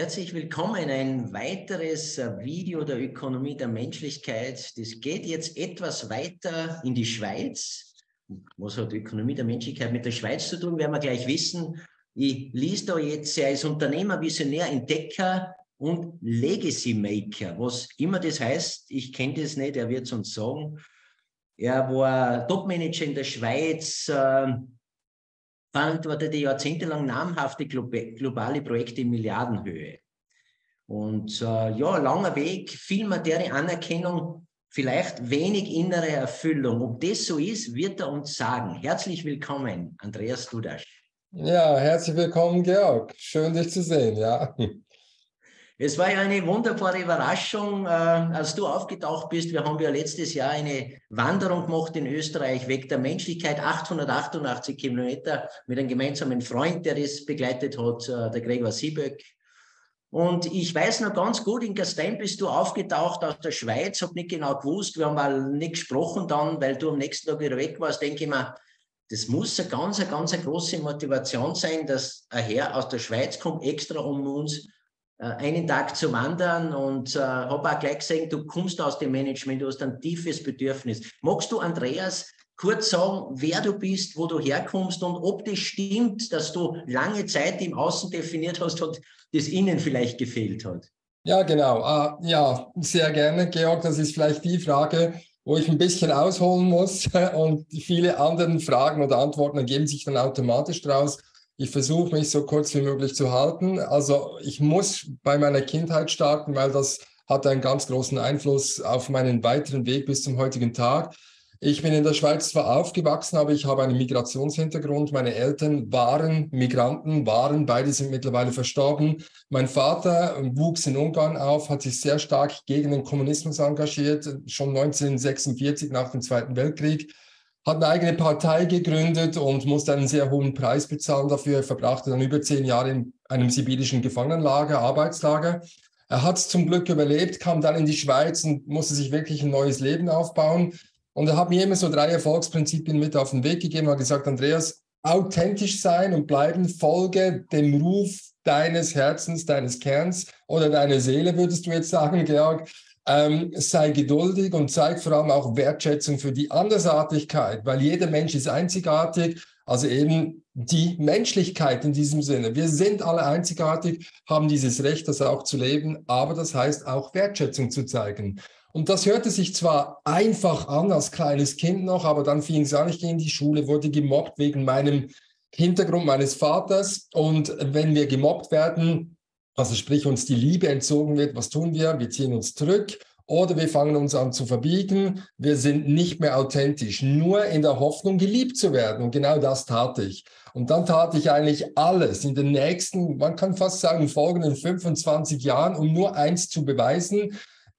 Herzlich willkommen. Ein weiteres Video der Ökonomie der Menschlichkeit. Das geht jetzt etwas weiter in die Schweiz. Was hat Ökonomie der Menschlichkeit mit der Schweiz zu tun, werden wir gleich wissen. Ich lese da jetzt, ist Unternehmer, Visionär, Entdecker und Legacy Maker. Was immer das heißt, ich kenne das nicht, er wird es uns sagen. Er war Topmanager in der Schweiz, äh, verantwortete jahrzehntelang namhafte globale Projekte in Milliardenhöhe. Und äh, ja, langer Weg, viel materielle Anerkennung, vielleicht wenig innere Erfüllung. Ob das so ist, wird er uns sagen. Herzlich willkommen, Andreas Dudasch. Ja, herzlich willkommen, Georg. Schön, dich zu sehen, ja. Es war ja eine wunderbare Überraschung, äh, als du aufgetaucht bist. Wir haben ja letztes Jahr eine Wanderung gemacht in Österreich, weg der Menschlichkeit, 888 Kilometer mit einem gemeinsamen Freund, der das begleitet hat, äh, der Gregor Sieböck. Und ich weiß noch ganz gut, in Gastein bist du aufgetaucht aus der Schweiz, habe nicht genau gewusst, wir haben mal nicht gesprochen dann, weil du am nächsten Tag wieder weg warst, denke ich mir, das muss eine ganz, eine ganz große Motivation sein, dass ein Herr aus der Schweiz kommt, extra um uns einen Tag zu wandern und äh, habe auch gleich gesehen, du kommst aus dem Management, du hast ein tiefes Bedürfnis. Magst du, Andreas, kurz sagen, wer du bist, wo du herkommst und ob das stimmt, dass du lange Zeit im Außen definiert hast und das Innen vielleicht gefehlt hat? Ja, genau. Uh, ja, sehr gerne, Georg. Das ist vielleicht die Frage, wo ich ein bisschen ausholen muss und viele andere Fragen oder Antworten ergeben sich dann automatisch daraus. Ich versuche mich so kurz wie möglich zu halten. Also ich muss bei meiner Kindheit starten, weil das hat einen ganz großen Einfluss auf meinen weiteren Weg bis zum heutigen Tag. Ich bin in der Schweiz zwar aufgewachsen, aber ich habe einen Migrationshintergrund. Meine Eltern waren Migranten, waren, beide sind mittlerweile verstorben. Mein Vater wuchs in Ungarn auf, hat sich sehr stark gegen den Kommunismus engagiert, schon 1946 nach dem Zweiten Weltkrieg hat eine eigene Partei gegründet und musste einen sehr hohen Preis bezahlen dafür. Er verbrachte dann über zehn Jahre in einem sibirischen Gefangenenlager, Arbeitslager. Er hat es zum Glück überlebt, kam dann in die Schweiz und musste sich wirklich ein neues Leben aufbauen. Und er hat mir immer so drei Erfolgsprinzipien mit auf den Weg gegeben, hat gesagt, Andreas, authentisch sein und bleiben, folge dem Ruf deines Herzens, deines Kerns oder deiner Seele, würdest du jetzt sagen, Georg. Ähm, sei geduldig und zeig vor allem auch Wertschätzung für die Andersartigkeit, weil jeder Mensch ist einzigartig. Also eben die Menschlichkeit in diesem Sinne. Wir sind alle einzigartig, haben dieses Recht, das auch zu leben, aber das heißt auch Wertschätzung zu zeigen. Und das hörte sich zwar einfach an als kleines Kind noch, aber dann fing es an, ich ging in die Schule, wurde gemobbt wegen meinem Hintergrund meines Vaters. Und wenn wir gemobbt werden, also sprich uns die Liebe entzogen wird, was tun wir? Wir ziehen uns zurück oder wir fangen uns an zu verbiegen. Wir sind nicht mehr authentisch, nur in der Hoffnung, geliebt zu werden. Und genau das tat ich. Und dann tat ich eigentlich alles in den nächsten, man kann fast sagen, folgenden 25 Jahren, um nur eins zu beweisen,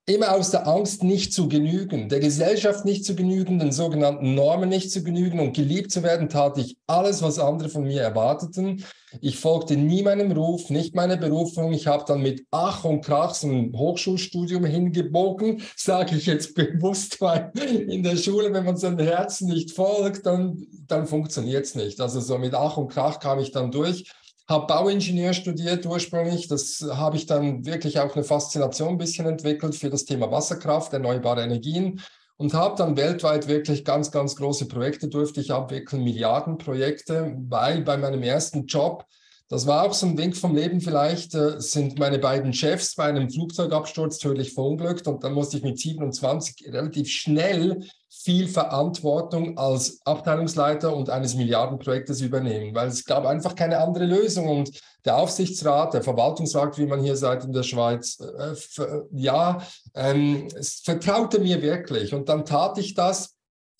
immer aus der Angst nicht zu genügen, der Gesellschaft nicht zu genügen, den sogenannten Normen nicht zu genügen und geliebt zu werden, tat ich alles, was andere von mir erwarteten. Ich folgte nie meinem Ruf, nicht meiner Berufung. Ich habe dann mit Ach und Krach so ein Hochschulstudium hingebogen, sage ich jetzt bewusst, weil in der Schule, wenn man seinem Herzen nicht folgt, dann, dann funktioniert es nicht. Also so mit Ach und Krach kam ich dann durch habe Bauingenieur studiert ursprünglich. Das habe ich dann wirklich auch eine Faszination ein bisschen entwickelt für das Thema Wasserkraft, erneuerbare Energien und habe dann weltweit wirklich ganz, ganz große Projekte durfte ich abwickeln, Milliardenprojekte, weil bei meinem ersten Job das war auch so ein Wink vom Leben vielleicht, äh, sind meine beiden Chefs bei einem Flugzeugabsturz tödlich verunglückt und dann musste ich mit 27 relativ schnell viel Verantwortung als Abteilungsleiter und eines Milliardenprojektes übernehmen, weil es gab einfach keine andere Lösung. Und der Aufsichtsrat, der Verwaltungsrat, wie man hier sagt in der Schweiz, äh, ja, ähm, es vertraute mir wirklich. Und dann tat ich das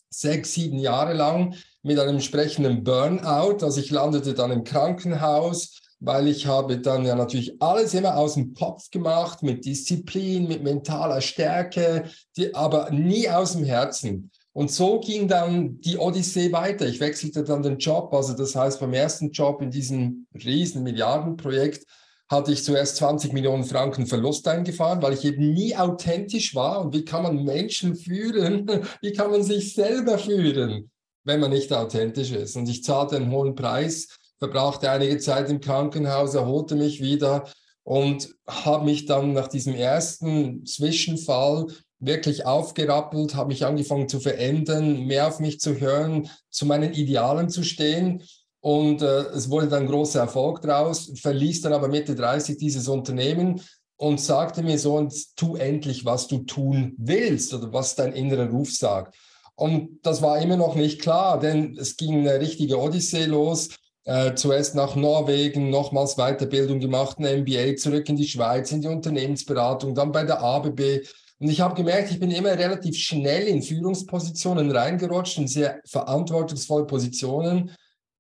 sechs, sieben Jahre lang mit einem entsprechenden Burnout. Also ich landete dann im Krankenhaus, weil ich habe dann ja natürlich alles immer aus dem Kopf gemacht, mit Disziplin, mit mentaler Stärke, die, aber nie aus dem Herzen. Und so ging dann die Odyssee weiter. Ich wechselte dann den Job. Also das heißt, beim ersten Job in diesem riesen Milliardenprojekt hatte ich zuerst 20 Millionen Franken Verlust eingefahren, weil ich eben nie authentisch war. Und wie kann man Menschen führen? Wie kann man sich selber führen, wenn man nicht authentisch ist? Und ich zahlte einen hohen Preis, verbrachte einige Zeit im Krankenhaus, erholte mich wieder und habe mich dann nach diesem ersten Zwischenfall wirklich aufgerappelt, habe mich angefangen zu verändern, mehr auf mich zu hören, zu meinen Idealen zu stehen. Und äh, es wurde dann großer Erfolg draus, verließ dann aber Mitte 30 dieses Unternehmen und sagte mir so, tu endlich, was du tun willst oder was dein innerer Ruf sagt. Und das war immer noch nicht klar, denn es ging eine richtige Odyssee los. Äh, zuerst nach Norwegen, nochmals Weiterbildung gemacht, ein MBA, zurück in die Schweiz, in die Unternehmensberatung, dann bei der ABB. Und ich habe gemerkt, ich bin immer relativ schnell in Führungspositionen reingerutscht, in sehr verantwortungsvolle Positionen.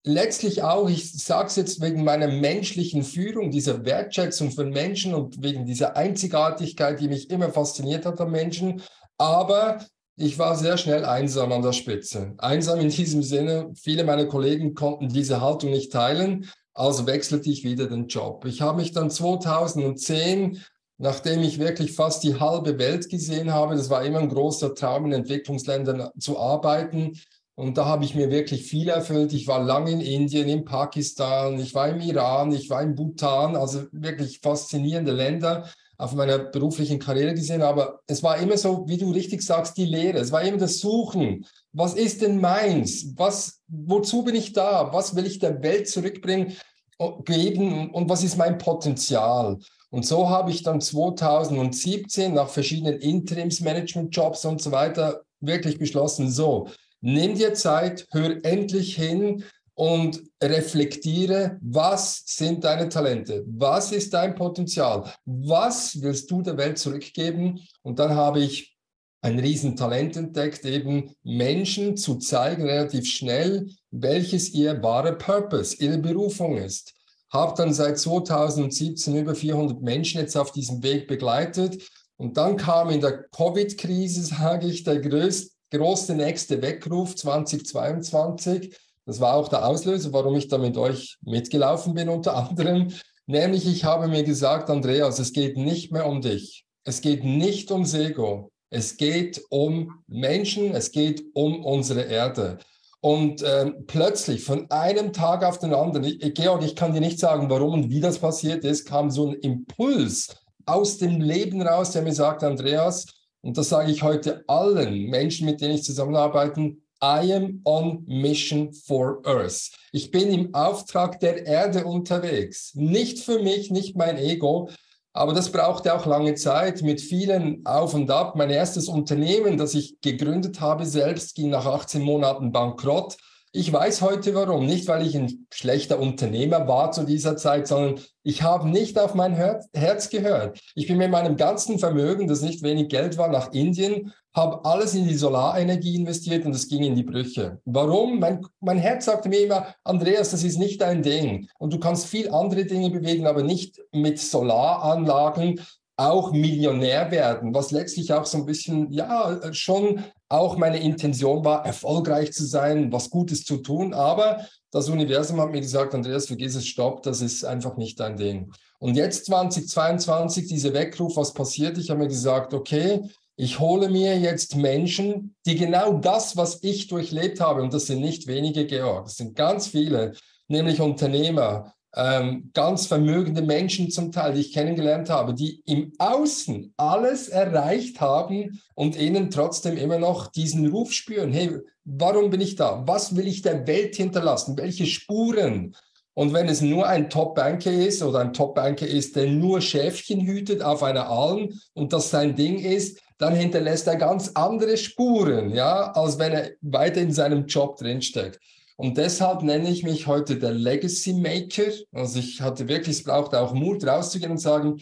Letztlich auch, ich sage es jetzt wegen meiner menschlichen Führung, dieser Wertschätzung von Menschen und wegen dieser Einzigartigkeit, die mich immer fasziniert hat am Menschen. Aber ich war sehr schnell einsam an der Spitze. Einsam in diesem Sinne, viele meiner Kollegen konnten diese Haltung nicht teilen, also wechselte ich wieder den Job. Ich habe mich dann 2010, nachdem ich wirklich fast die halbe Welt gesehen habe, das war immer ein großer Traum, in Entwicklungsländern zu arbeiten. Und da habe ich mir wirklich viel erfüllt. Ich war lange in Indien, in Pakistan, ich war im Iran, ich war in Bhutan, also wirklich faszinierende Länder auf meiner beruflichen Karriere gesehen, aber es war immer so, wie du richtig sagst, die Lehre. Es war immer das Suchen. Was ist denn meins? Was, wozu bin ich da? Was will ich der Welt zurückbringen, geben und was ist mein Potenzial? Und so habe ich dann 2017 nach verschiedenen Interimsmanagement-Jobs und so weiter wirklich beschlossen, so, nimm dir Zeit, hör endlich hin, und reflektiere, was sind deine Talente, was ist dein Potenzial, was willst du der Welt zurückgeben. Und dann habe ich ein Riesentalent entdeckt, eben Menschen zu zeigen, relativ schnell, welches ihr wahrer Purpose, ihre Berufung ist. Habe dann seit 2017 über 400 Menschen jetzt auf diesem Weg begleitet. Und dann kam in der Covid-Krise, sage ich, der größte, große nächste Weckruf 2022 das war auch der Auslöser, warum ich da mit euch mitgelaufen bin, unter anderem. Nämlich, ich habe mir gesagt, Andreas, es geht nicht mehr um dich. Es geht nicht ums Ego. Es geht um Menschen, es geht um unsere Erde. Und äh, plötzlich von einem Tag auf den anderen, ich, Georg, ich kann dir nicht sagen, warum und wie das passiert ist, kam so ein Impuls aus dem Leben raus, der mir sagt, Andreas, und das sage ich heute allen Menschen, mit denen ich zusammenarbeite, I am on mission for Earth. Ich bin im Auftrag der Erde unterwegs. Nicht für mich, nicht mein Ego, aber das brauchte auch lange Zeit mit vielen Auf und Ab. Mein erstes Unternehmen, das ich gegründet habe, selbst ging nach 18 Monaten bankrott. Ich weiß heute warum. Nicht, weil ich ein schlechter Unternehmer war zu dieser Zeit, sondern ich habe nicht auf mein Herz gehört. Ich bin mit meinem ganzen Vermögen, das nicht wenig Geld war, nach Indien, habe alles in die Solarenergie investiert und es ging in die Brüche. Warum? Mein, mein Herz sagte mir immer, Andreas, das ist nicht dein Ding. Und du kannst viel andere Dinge bewegen, aber nicht mit Solaranlagen auch Millionär werden, was letztlich auch so ein bisschen, ja, schon auch meine Intention war, erfolgreich zu sein, was Gutes zu tun. Aber das Universum hat mir gesagt, Andreas, vergiss es, stopp, das ist einfach nicht dein Ding. Und jetzt 2022, diese Weckruf, was passiert? Ich habe mir gesagt, okay, ich hole mir jetzt Menschen, die genau das, was ich durchlebt habe, und das sind nicht wenige, Georg, das sind ganz viele, nämlich Unternehmer, ähm, ganz vermögende Menschen zum Teil, die ich kennengelernt habe, die im Außen alles erreicht haben und ihnen trotzdem immer noch diesen Ruf spüren. Hey, warum bin ich da? Was will ich der Welt hinterlassen? Welche Spuren? Und wenn es nur ein Top-Banker ist oder ein Top-Banker ist, der nur Schäfchen hütet auf einer Alm und das sein Ding ist, dann hinterlässt er ganz andere Spuren, ja, als wenn er weiter in seinem Job drinsteckt. Und deshalb nenne ich mich heute der Legacy Maker. Also ich hatte wirklich, es braucht auch Mut rauszugehen und sagen,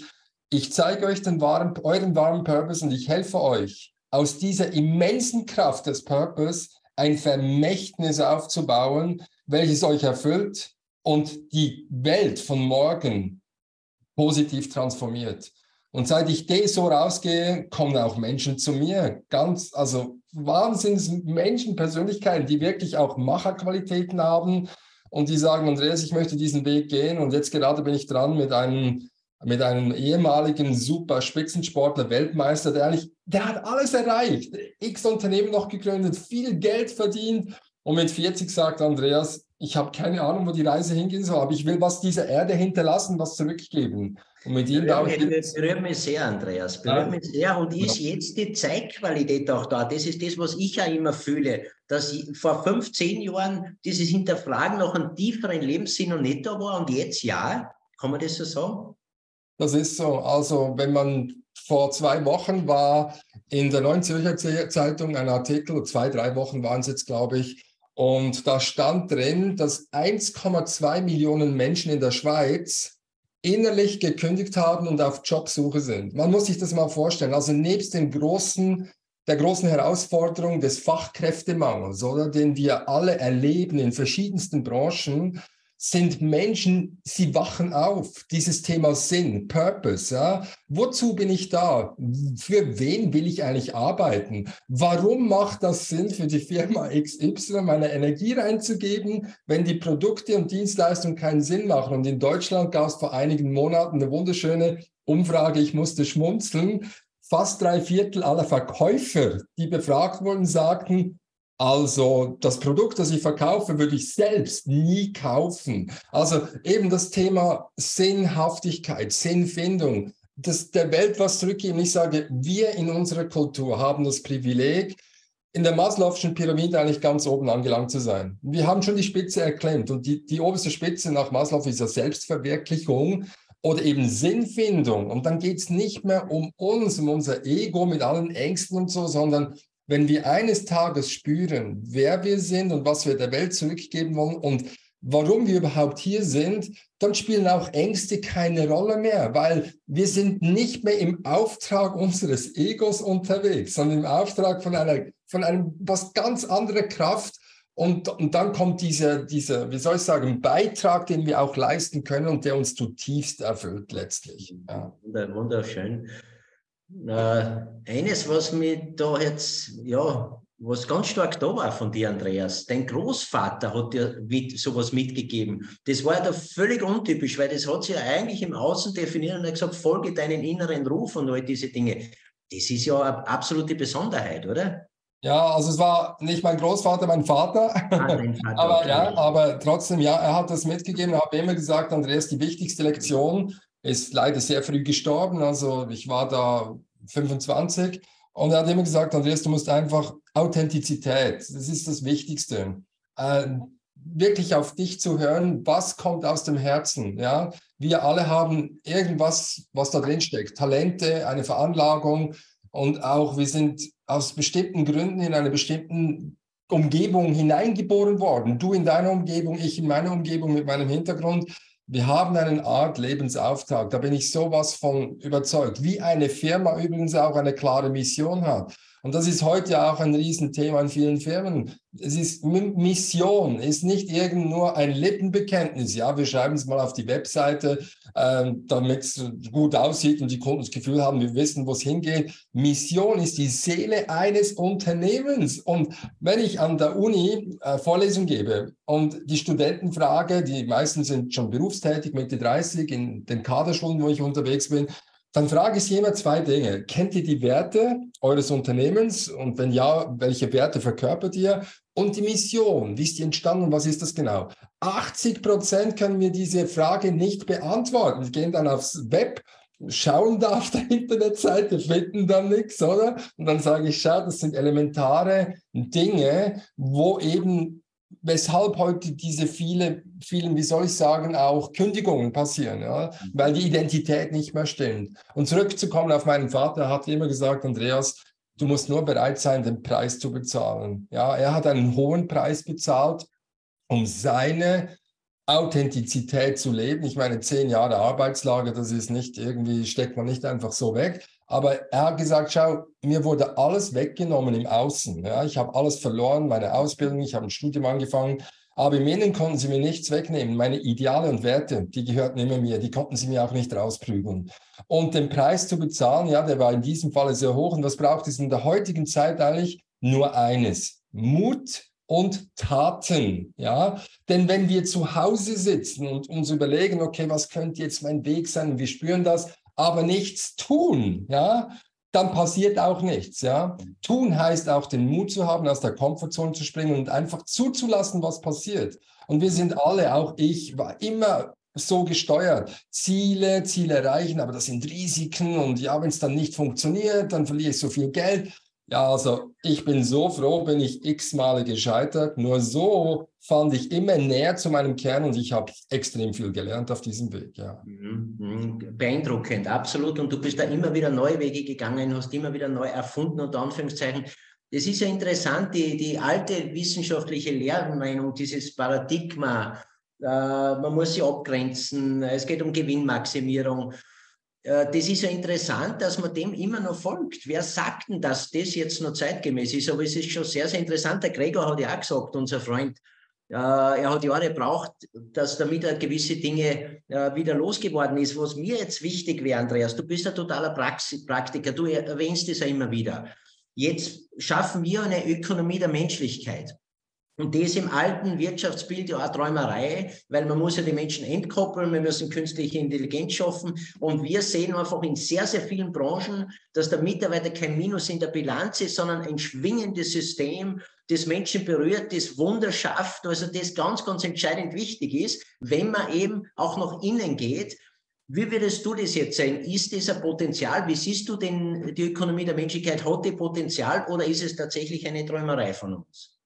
ich zeige euch den wahren, euren wahren Purpose und ich helfe euch, aus dieser immensen Kraft des Purpose ein Vermächtnis aufzubauen, welches euch erfüllt und die Welt von morgen positiv transformiert. Und seit ich so rausgehe, kommen auch Menschen zu mir. Ganz, also Wahnsinns Menschen, Persönlichkeiten, die wirklich auch Macherqualitäten haben und die sagen, Andreas, ich möchte diesen Weg gehen. Und jetzt gerade bin ich dran mit einem, mit einem ehemaligen super Spitzensportler, Weltmeister, der eigentlich, der hat alles erreicht. X Unternehmen noch gegründet, viel Geld verdient Und mit 40 sagt Andreas, ich habe keine Ahnung, wo die Reise hingehen soll, aber ich will was dieser Erde hinterlassen, was zurückgeben. Und mit ihm berührt, mich, berührt mich sehr, Andreas. Berührt ja. mich sehr. Und ist jetzt die Zeitqualität auch da? Das ist das, was ich ja immer fühle, dass vor 15 Jahren dieses Hinterfragen nach einem tieferen Lebenssinn noch nicht da war und jetzt ja. Kann man das so sagen? Das ist so. Also, wenn man vor zwei Wochen war in der Neuen Zürcher Zeitung ein Artikel, zwei, drei Wochen waren es jetzt, glaube ich, und da stand drin, dass 1,2 Millionen Menschen in der Schweiz innerlich gekündigt haben und auf Jobsuche sind. Man muss sich das mal vorstellen. Also nebst den großen, der großen Herausforderung des Fachkräftemangels, oder, den wir alle erleben in verschiedensten Branchen, sind Menschen, sie wachen auf. Dieses Thema Sinn, Purpose. Ja? Wozu bin ich da? Für wen will ich eigentlich arbeiten? Warum macht das Sinn für die Firma XY, meine Energie reinzugeben, wenn die Produkte und Dienstleistungen keinen Sinn machen? Und in Deutschland gab es vor einigen Monaten eine wunderschöne Umfrage, ich musste schmunzeln. Fast drei Viertel aller Verkäufer, die befragt wurden, sagten, also das Produkt, das ich verkaufe, würde ich selbst nie kaufen. Also eben das Thema Sinnhaftigkeit, Sinnfindung, das der Welt was zurückgeben. Ich sage, wir in unserer Kultur haben das Privileg, in der Maslow'schen Pyramide eigentlich ganz oben angelangt zu sein. Wir haben schon die Spitze erklemmt und die, die oberste Spitze nach Maslow ist ja Selbstverwirklichung oder eben Sinnfindung. Und dann geht es nicht mehr um uns, um unser Ego mit allen Ängsten und so, sondern wenn wir eines Tages spüren, wer wir sind und was wir der Welt zurückgeben wollen und warum wir überhaupt hier sind, dann spielen auch Ängste keine Rolle mehr, weil wir sind nicht mehr im Auftrag unseres Egos unterwegs, sondern im Auftrag von einer, von einem was ganz andere Kraft. Und, und dann kommt dieser, dieser, wie soll ich sagen, Beitrag, den wir auch leisten können und der uns zutiefst erfüllt letztlich. Ja. Wunderschön. Äh, eines, was mir da jetzt, ja, was ganz stark da war von dir, Andreas, dein Großvater hat dir mit, sowas mitgegeben. Das war ja da völlig untypisch, weil das hat sich ja eigentlich im Außen definiert und er hat gesagt, folge deinen inneren Ruf und all diese Dinge. Das ist ja eine absolute Besonderheit, oder? Ja, also es war nicht mein Großvater, mein Vater. Ah, Vater aber ja, aber trotzdem, ja, er hat das mitgegeben. Er hat immer gesagt, Andreas, die wichtigste Lektion ist leider sehr früh gestorben. Also ich war da 25 und er hat immer gesagt, Andreas, du musst einfach Authentizität, das ist das Wichtigste. Äh, wirklich auf dich zu hören, was kommt aus dem Herzen. Ja? Wir alle haben irgendwas, was da drin steckt. Talente, eine Veranlagung und auch wir sind aus bestimmten Gründen in einer bestimmten Umgebung hineingeboren worden. Du in deiner Umgebung, ich in meiner Umgebung mit meinem Hintergrund. Wir haben eine Art Lebensauftrag, da bin ich sowas von überzeugt, wie eine Firma übrigens auch eine klare Mission hat. Und das ist heute auch ein Riesenthema in vielen Firmen. Es ist Mission, ist nicht irgend nur ein Lippenbekenntnis. Ja, wir schreiben es mal auf die Webseite, äh, damit es gut aussieht und die Kunden das Gefühl haben, wir wissen, wo es hingeht. Mission ist die Seele eines Unternehmens. Und wenn ich an der Uni äh, Vorlesung gebe und die Studenten frage, die meisten sind schon berufstätig, Mitte 30, in den Kaderschulen, wo ich unterwegs bin, dann frage ich immer zwei Dinge. Kennt ihr die Werte eures Unternehmens? Und wenn ja, welche Werte verkörpert ihr? Und die Mission, wie ist die entstanden? Was ist das genau? 80 Prozent können mir diese Frage nicht beantworten. Sie gehen dann aufs Web, schauen da auf der Internetseite, finden dann nichts, oder? Und dann sage ich, schau, das sind elementare Dinge, wo eben weshalb heute diese viele, vielen, wie soll ich sagen, auch Kündigungen passieren, ja? Mhm. weil die Identität nicht mehr stimmt. Und zurückzukommen auf meinen Vater, er hat immer gesagt, Andreas, du musst nur bereit sein, den Preis zu bezahlen. Ja, er hat einen hohen Preis bezahlt, um seine Authentizität zu leben. Ich meine, zehn Jahre Arbeitslage, das ist nicht irgendwie, steckt man nicht einfach so weg. Aber er hat gesagt, schau, mir wurde alles weggenommen im Außen. Ja, ich habe alles verloren, meine Ausbildung, ich habe ein Studium angefangen. Aber im Innen konnten sie mir nichts wegnehmen. Meine Ideale und Werte, die gehörten immer mir, die konnten sie mir auch nicht rausprügeln. Und den Preis zu bezahlen, ja, der war in diesem Falle sehr hoch. Und was braucht es in der heutigen Zeit eigentlich? Nur eines. Mut und Taten, ja. Denn wenn wir zu Hause sitzen und uns überlegen, okay, was könnte jetzt mein Weg sein, und wir spüren das, aber nichts tun, ja, dann passiert auch nichts. Ja? Tun heißt auch den Mut zu haben, aus der Komfortzone zu springen und einfach zuzulassen, was passiert. Und wir sind alle, auch ich, war immer so gesteuert. Ziele, Ziele erreichen, aber das sind Risiken und ja, wenn es dann nicht funktioniert, dann verliere ich so viel Geld. Ja, also ich bin so froh, bin ich x Male gescheitert. Nur so fand ich immer näher zu meinem Kern und ich habe extrem viel gelernt auf diesem Weg. Ja. Mhm. Beeindruckend, absolut. Und du bist da immer wieder neue Wege gegangen, hast immer wieder neu erfunden, unter Anführungszeichen. Das ist ja interessant, die, die alte wissenschaftliche Lehrmeinung, dieses Paradigma, äh, man muss sie abgrenzen, es geht um Gewinnmaximierung. Äh, das ist ja interessant, dass man dem immer noch folgt. Wer sagt denn, dass das jetzt noch zeitgemäß ist? Aber es ist schon sehr, sehr interessant. Der Gregor hat ja auch gesagt, unser Freund, äh, er hat Jahre gebraucht, dass damit er gewisse Dinge äh, wieder losgeworden ist. Was mir jetzt wichtig wäre, Andreas, du bist ein totaler Praktiker, du erwähnst es ja immer wieder. Jetzt schaffen wir eine Ökonomie der Menschlichkeit. Und das im alten Wirtschaftsbild ja auch Träumerei, weil man muss ja die Menschen entkoppeln, wir müssen künstliche Intelligenz schaffen. Und wir sehen einfach in sehr, sehr vielen Branchen, dass der Mitarbeiter kein Minus in der Bilanz ist, sondern ein schwingendes System, das Menschen berührt, das Wunder schafft, also das ganz, ganz entscheidend wichtig ist, wenn man eben auch nach innen geht. Wie würdest du das jetzt sehen? Ist das ein Potenzial? Wie siehst du denn die Ökonomie der Menschlichkeit? Hat die Potenzial oder ist es tatsächlich eine Träumerei von uns?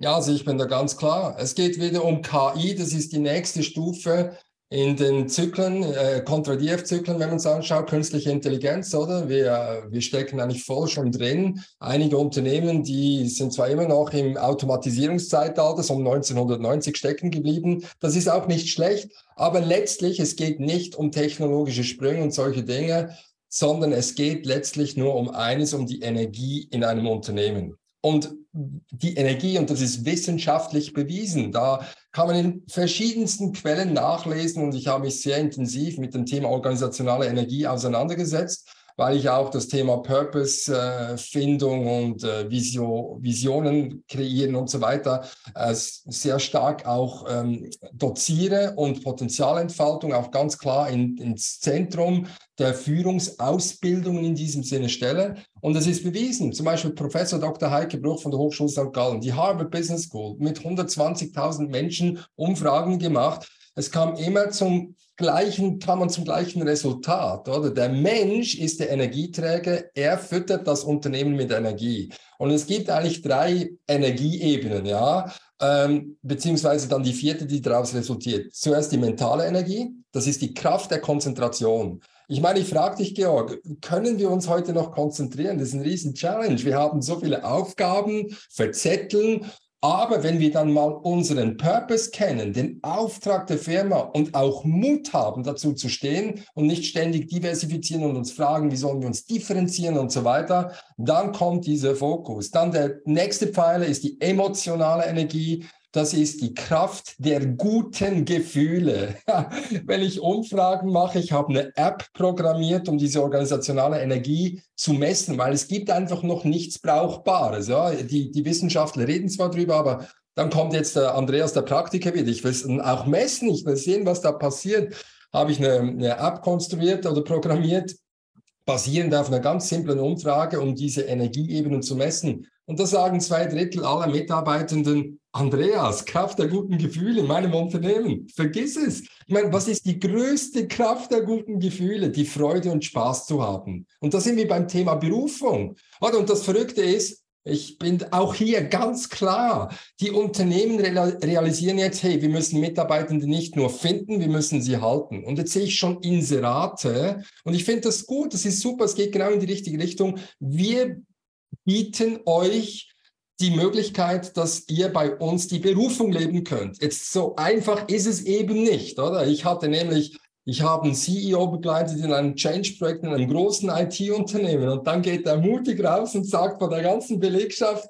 Ja, also ich bin da ganz klar. Es geht wieder um KI, das ist die nächste Stufe in den Zyklen, äh, Kontradiev-Zyklen, wenn man es anschaut, künstliche Intelligenz, oder? Wir, wir stecken eigentlich voll schon drin. Einige Unternehmen, die sind zwar immer noch im Automatisierungszeitalter, so um 1990 stecken geblieben. Das ist auch nicht schlecht, aber letztlich, es geht nicht um technologische Sprünge und solche Dinge, sondern es geht letztlich nur um eines, um die Energie in einem Unternehmen. Und die Energie, und das ist wissenschaftlich bewiesen, da kann man in verschiedensten Quellen nachlesen und ich habe mich sehr intensiv mit dem Thema organisationale Energie auseinandergesetzt weil ich auch das Thema Purpose-Findung äh, und äh, Vision, Visionen kreieren und so weiter äh, sehr stark auch ähm, doziere und Potenzialentfaltung auch ganz klar in, ins Zentrum der Führungsausbildungen in diesem Sinne stelle. Und es ist bewiesen, zum Beispiel Professor Dr. Heike Bruch von der Hochschule St. Gallen, die Harvard Business School mit 120.000 Menschen Umfragen gemacht. Es kam immer zum gleichen, kam man zum gleichen Resultat, oder? Der Mensch ist der Energieträger, er füttert das Unternehmen mit Energie. Und es gibt eigentlich drei Energieebenen, ja, ähm, beziehungsweise dann die vierte, die daraus resultiert. Zuerst die mentale Energie, das ist die Kraft der Konzentration. Ich meine, ich frage dich, Georg, können wir uns heute noch konzentrieren? Das ist ein riesen Challenge. Wir haben so viele Aufgaben, verzetteln aber wenn wir dann mal unseren Purpose kennen, den Auftrag der Firma und auch Mut haben, dazu zu stehen und nicht ständig diversifizieren und uns fragen, wie sollen wir uns differenzieren und so weiter, dann kommt dieser Fokus. Dann der nächste Pfeiler ist die emotionale Energie. Das ist die Kraft der guten Gefühle. Wenn ich Umfragen mache, ich habe eine App programmiert, um diese organisationale Energie zu messen, weil es gibt einfach noch nichts Brauchbares. Ja? Die, die Wissenschaftler reden zwar drüber, aber dann kommt jetzt der Andreas, der Praktiker, wieder. Ich will es auch messen, ich will sehen, was da passiert. Habe ich eine, eine App konstruiert oder programmiert, basierend auf einer ganz simplen Umfrage, um diese Energieebenen zu messen. Und da sagen zwei Drittel aller Mitarbeitenden, Andreas, Kraft der guten Gefühle in meinem Unternehmen. Vergiss es. Ich meine, was ist die größte Kraft der guten Gefühle? Die Freude und Spaß zu haben. Und da sind wir beim Thema Berufung. Und das Verrückte ist, ich bin auch hier ganz klar, die Unternehmen realisieren jetzt, hey, wir müssen Mitarbeitende nicht nur finden, wir müssen sie halten. Und jetzt sehe ich schon Inserate und ich finde das gut, das ist super, es geht genau in die richtige Richtung. Wir bieten euch die Möglichkeit, dass ihr bei uns die Berufung leben könnt. Jetzt so einfach ist es eben nicht, oder? Ich hatte nämlich, ich habe einen CEO begleitet in einem Change-Projekt in einem großen IT-Unternehmen und dann geht er mutig raus und sagt vor der ganzen Belegschaft,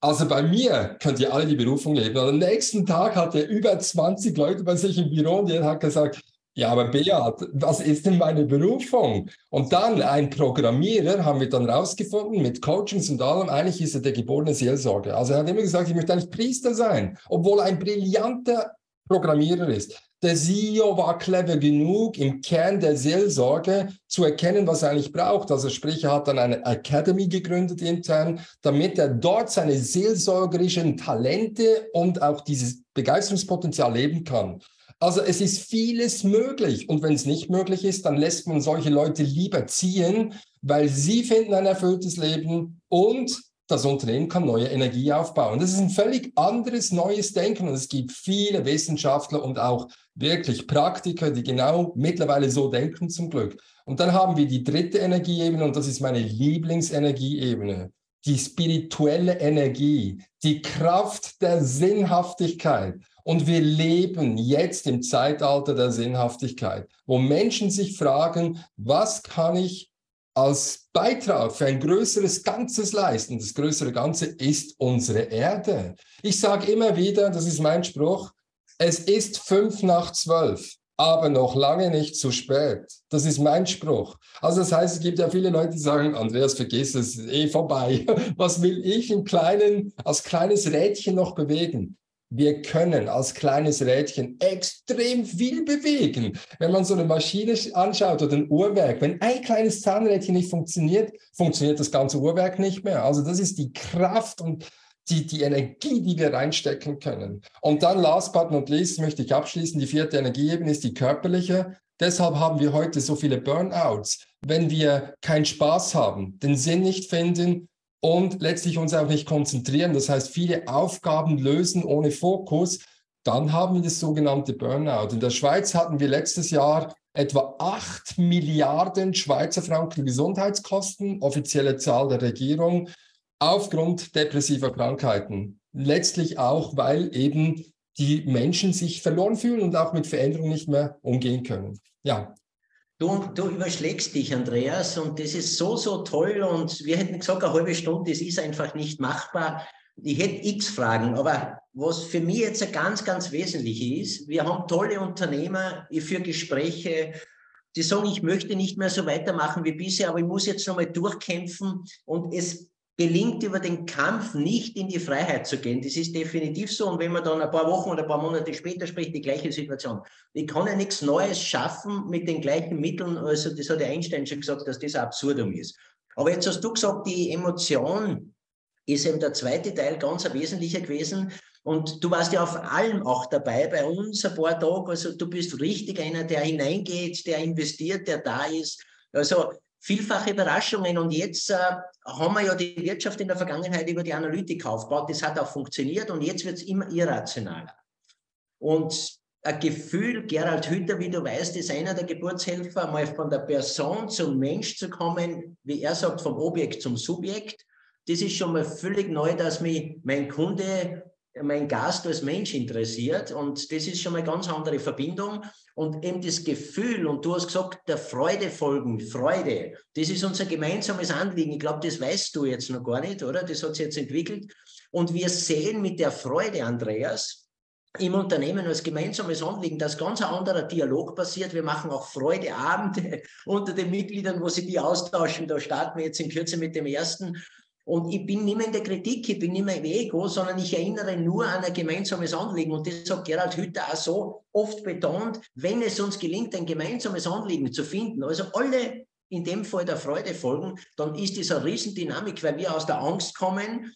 also bei mir könnt ihr alle die Berufung leben. Und am nächsten Tag hat er über 20 Leute bei sich im Büro und der hat gesagt, ja, aber Beat, was ist denn meine Berufung? Und dann ein Programmierer haben wir dann rausgefunden mit Coachings und allem, eigentlich ist er der geborene Seelsorger. Also er hat immer gesagt, ich möchte eigentlich Priester sein, obwohl er ein brillanter Programmierer ist. Der CEO war clever genug, im Kern der Seelsorge zu erkennen, was er eigentlich braucht. Also sprich, er hat dann eine Academy gegründet intern, damit er dort seine seelsorgerischen Talente und auch dieses Begeisterungspotenzial leben kann. Also es ist vieles möglich. Und wenn es nicht möglich ist, dann lässt man solche Leute lieber ziehen, weil sie finden ein erfülltes Leben und das Unternehmen kann neue Energie aufbauen. Das ist ein völlig anderes, neues Denken und es gibt viele Wissenschaftler und auch wirklich Praktiker, die genau mittlerweile so denken zum Glück. Und dann haben wir die dritte Energieebene und das ist meine Lieblingsenergieebene, die spirituelle Energie, die Kraft der Sinnhaftigkeit. Und wir leben jetzt im Zeitalter der Sinnhaftigkeit, wo Menschen sich fragen, was kann ich als Beitrag für ein größeres Ganzes leisten. Das größere Ganze ist unsere Erde. Ich sage immer wieder, das ist mein Spruch, es ist fünf nach zwölf, aber noch lange nicht zu spät. Das ist mein Spruch. Also das heißt, es gibt ja viele Leute, die sagen, Andreas, vergiss es, eh vorbei. Was will ich im kleinen, als kleines Rädchen noch bewegen? Wir können als kleines Rädchen extrem viel bewegen. Wenn man so eine Maschine anschaut oder ein Uhrwerk, wenn ein kleines Zahnrädchen nicht funktioniert, funktioniert das ganze Uhrwerk nicht mehr. Also das ist die Kraft und die, die Energie, die wir reinstecken können. Und dann, last but not least, möchte ich abschließen, die vierte Energieebene ist die körperliche. Deshalb haben wir heute so viele Burnouts. Wenn wir keinen Spaß haben, den Sinn nicht finden, und letztlich uns auch nicht konzentrieren. Das heißt, viele Aufgaben lösen ohne Fokus. Dann haben wir das sogenannte Burnout. In der Schweiz hatten wir letztes Jahr etwa 8 Milliarden Schweizer Franken Gesundheitskosten, offizielle Zahl der Regierung, aufgrund depressiver Krankheiten. Letztlich auch, weil eben die Menschen sich verloren fühlen und auch mit Veränderungen nicht mehr umgehen können. Ja, Du, du überschlägst dich, Andreas, und das ist so, so toll. Und wir hätten gesagt, eine halbe Stunde, das ist einfach nicht machbar. Ich hätte x Fragen, aber was für mich jetzt ganz, ganz wesentlich ist, wir haben tolle Unternehmer, führe Gespräche, die sagen, ich möchte nicht mehr so weitermachen wie bisher, aber ich muss jetzt nochmal durchkämpfen und es gelingt über den Kampf nicht in die Freiheit zu gehen. Das ist definitiv so. Und wenn man dann ein paar Wochen oder ein paar Monate später spricht, die gleiche Situation. Ich kann ja nichts Neues schaffen mit den gleichen Mitteln. Also das hat der Einstein schon gesagt, dass das Absurdum ist. Aber jetzt hast du gesagt, die Emotion ist eben der zweite Teil ganz ein wesentlicher gewesen. Und du warst ja auf allem auch dabei bei uns ein paar Tage. Also du bist richtig einer, der hineingeht, der investiert, der da ist. Also vielfache Überraschungen. Und jetzt äh, haben wir ja die Wirtschaft in der Vergangenheit über die Analytik aufgebaut. Das hat auch funktioniert und jetzt wird es immer irrationaler. Und ein Gefühl, Gerald Hüther, wie du weißt, ist einer der Geburtshelfer, mal von der Person zum Mensch zu kommen, wie er sagt, vom Objekt zum Subjekt. Das ist schon mal völlig neu, dass mich mein Kunde mein Gast als Mensch interessiert. Und das ist schon mal ganz andere Verbindung. Und eben das Gefühl, und du hast gesagt, der Freude folgen, Freude, das ist unser gemeinsames Anliegen. Ich glaube, das weißt du jetzt noch gar nicht, oder? Das hat sich jetzt entwickelt. Und wir sehen mit der Freude, Andreas, im Unternehmen als gemeinsames Anliegen, dass ganz ein anderer Dialog passiert. Wir machen auch Freudeabende unter den Mitgliedern, wo sie die austauschen. Da starten wir jetzt in Kürze mit dem ersten. Und ich bin nicht mehr in der Kritik, ich bin nicht mehr im Ego, sondern ich erinnere nur an ein gemeinsames Anliegen. Und das hat Gerald Hüther auch so oft betont, wenn es uns gelingt, ein gemeinsames Anliegen zu finden, also alle in dem Fall der Freude folgen, dann ist das eine Riesendynamik, weil wir aus der Angst kommen,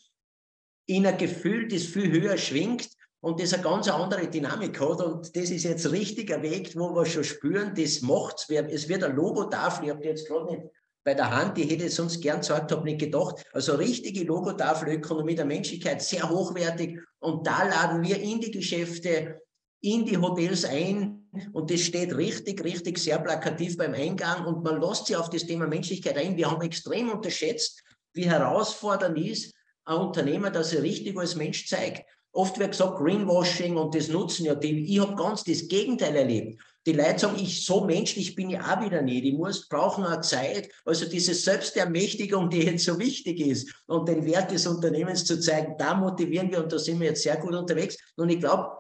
in ein Gefühl, das viel höher schwingt und das eine ganz andere Dynamik hat. Und das ist jetzt richtig erwägt, wo wir schon spüren, das macht es. Es wird ein Logo-Tafel, ich habe jetzt gerade nicht bei der Hand, die hätte sonst gern gesagt, habe nicht gedacht. Also richtige Logotafelökonomie der Menschlichkeit, sehr hochwertig. Und da laden wir in die Geschäfte, in die Hotels ein. Und das steht richtig, richtig sehr plakativ beim Eingang. Und man lässt sich auf das Thema Menschlichkeit ein. Wir haben extrem unterschätzt, wie herausfordernd ist ein Unternehmer, dass er richtig als Mensch zeigt. Oft wird gesagt, Greenwashing und das nutzen ja die. Ich habe ganz das Gegenteil erlebt. Die Leute sagen, ich so menschlich bin ich auch wieder nicht. Ich muss, brauche noch Zeit. Also diese Selbstermächtigung, die jetzt so wichtig ist und den Wert des Unternehmens zu zeigen, da motivieren wir und da sind wir jetzt sehr gut unterwegs. Und ich glaube,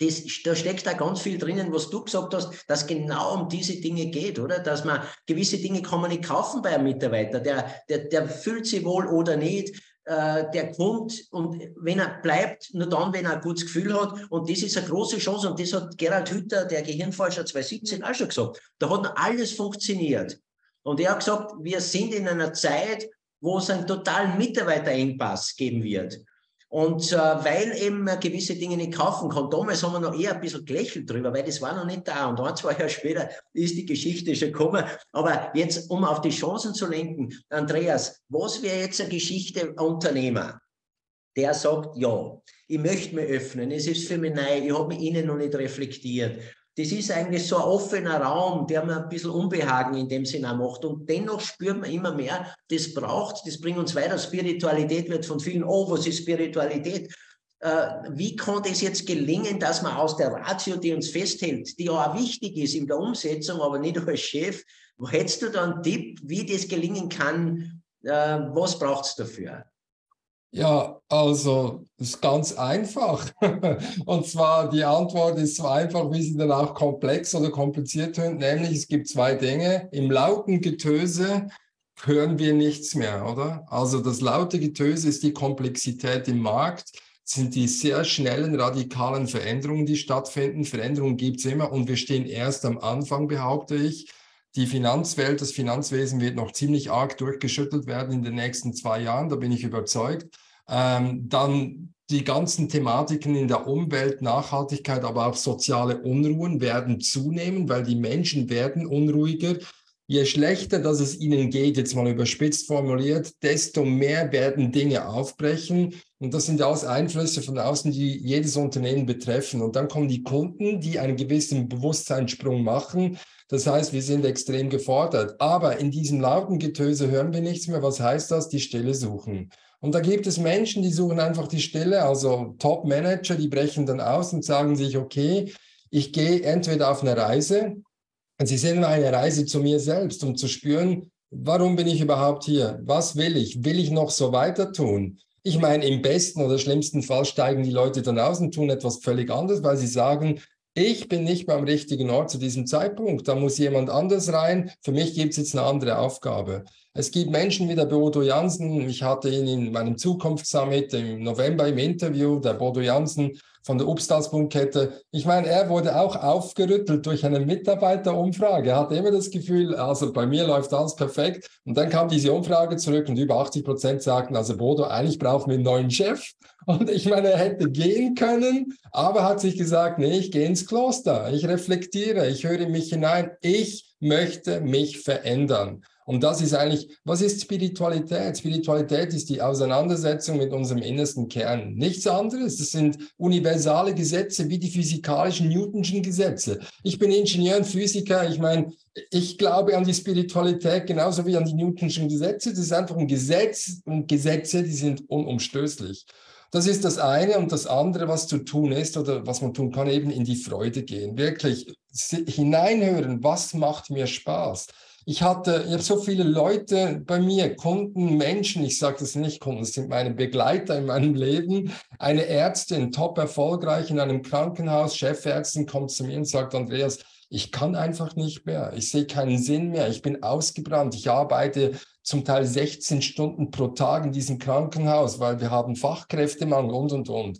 das, da steckt da ganz viel drinnen, was du gesagt hast, dass genau um diese Dinge geht, oder? Dass man gewisse Dinge kann man nicht kaufen bei einem Mitarbeiter. Der, der, der fühlt sich wohl oder nicht. Äh, der kommt und wenn er bleibt, nur dann, wenn er ein gutes Gefühl hat. Und das ist eine große Chance. Und das hat Gerald Hütter, der Gehirnforscher 2017, auch schon gesagt. Da hat alles funktioniert. Und er hat gesagt, wir sind in einer Zeit, wo es einen totalen Mitarbeiterengpass geben wird. Und äh, weil eben gewisse Dinge nicht kaufen kann, damals haben wir noch eher ein bisschen gelächelt drüber, weil das war noch nicht da. Und ein, zwei Jahre später ist die Geschichte schon gekommen. Aber jetzt, um auf die Chancen zu lenken, Andreas, was wäre jetzt eine Geschichte Unternehmer? Der sagt, ja, ich möchte mich öffnen, es ist für mich neu, ich habe mich innen noch nicht reflektiert das ist eigentlich so ein offener Raum, der mir ein bisschen Unbehagen in dem Sinne macht. Und dennoch spürt man immer mehr, das braucht, das bringt uns weiter. Spiritualität wird von vielen, oh, was ist Spiritualität? Äh, wie kann das jetzt gelingen, dass man aus der Ratio, die uns festhält, die ja auch wichtig ist in der Umsetzung, aber nicht als Chef, wo hättest du da einen Tipp, wie das gelingen kann? Äh, was braucht es dafür? Ja, also ist ganz einfach. Und zwar die Antwort ist so einfach, wie sie dann auch komplex oder kompliziert tönt, nämlich es gibt zwei Dinge. Im lauten Getöse hören wir nichts mehr, oder? Also das laute Getöse ist die Komplexität im Markt, sind die sehr schnellen, radikalen Veränderungen, die stattfinden. Veränderungen gibt es immer und wir stehen erst am Anfang, behaupte ich. Die Finanzwelt, das Finanzwesen wird noch ziemlich arg durchgeschüttelt werden in den nächsten zwei Jahren, da bin ich überzeugt. Ähm, dann die ganzen Thematiken in der Umwelt, Nachhaltigkeit, aber auch soziale Unruhen werden zunehmen, weil die Menschen werden unruhiger. Je schlechter, dass es ihnen geht, jetzt mal überspitzt formuliert, desto mehr werden Dinge aufbrechen. Und das sind alles Einflüsse von außen, die jedes Unternehmen betreffen. Und dann kommen die Kunden, die einen gewissen Bewusstseinssprung machen. Das heißt, wir sind extrem gefordert. Aber in diesem lauten Getöse hören wir nichts mehr. Was heißt das? Die Stille suchen. Und da gibt es Menschen, die suchen einfach die Stille, also Top-Manager, die brechen dann aus und sagen sich, okay, ich gehe entweder auf eine Reise, und sie sind eine Reise zu mir selbst, um zu spüren, warum bin ich überhaupt hier? Was will ich? Will ich noch so weiter tun? Ich meine, im besten oder schlimmsten Fall steigen die Leute dann aus und tun etwas völlig anderes, weil sie sagen, ich bin nicht beim richtigen Ort zu diesem Zeitpunkt. Da muss jemand anders rein. Für mich gibt es jetzt eine andere Aufgabe. Es gibt Menschen wie der Bodo Jansen. Ich hatte ihn in meinem Zukunftssummit im November im Interview, der Bodo Jansen von der Obstalspunktkette. Ich meine, er wurde auch aufgerüttelt durch eine Mitarbeiterumfrage. Er hatte immer das Gefühl, also bei mir läuft alles perfekt. Und dann kam diese Umfrage zurück und über 80 Prozent sagten, also Bodo, eigentlich brauchen wir einen neuen Chef. Und ich meine, er hätte gehen können, aber hat sich gesagt, nee, ich gehe ins Kloster. Ich reflektiere, ich höre mich hinein. Ich möchte mich verändern. Und das ist eigentlich, was ist Spiritualität? Spiritualität ist die Auseinandersetzung mit unserem innersten Kern. Nichts anderes. Das sind universale Gesetze wie die physikalischen Newtonschen Gesetze. Ich bin Ingenieur und Physiker. Ich meine, ich glaube an die Spiritualität genauso wie an die Newtonschen Gesetze. Das ist einfach ein Gesetz und Gesetze, die sind unumstößlich. Das ist das eine. Und das andere, was zu tun ist oder was man tun kann, eben in die Freude gehen. Wirklich hineinhören, was macht mir Spaß? Ich hatte, ich habe so viele Leute bei mir, Kunden, Menschen, ich sage das nicht Kunden, das sind meine Begleiter in meinem Leben. Eine Ärztin, top erfolgreich in einem Krankenhaus, Chefärztin kommt zu mir und sagt, Andreas, ich kann einfach nicht mehr. Ich sehe keinen Sinn mehr. Ich bin ausgebrannt. Ich arbeite zum Teil 16 Stunden pro Tag in diesem Krankenhaus, weil wir haben Fachkräftemangel und, und, und.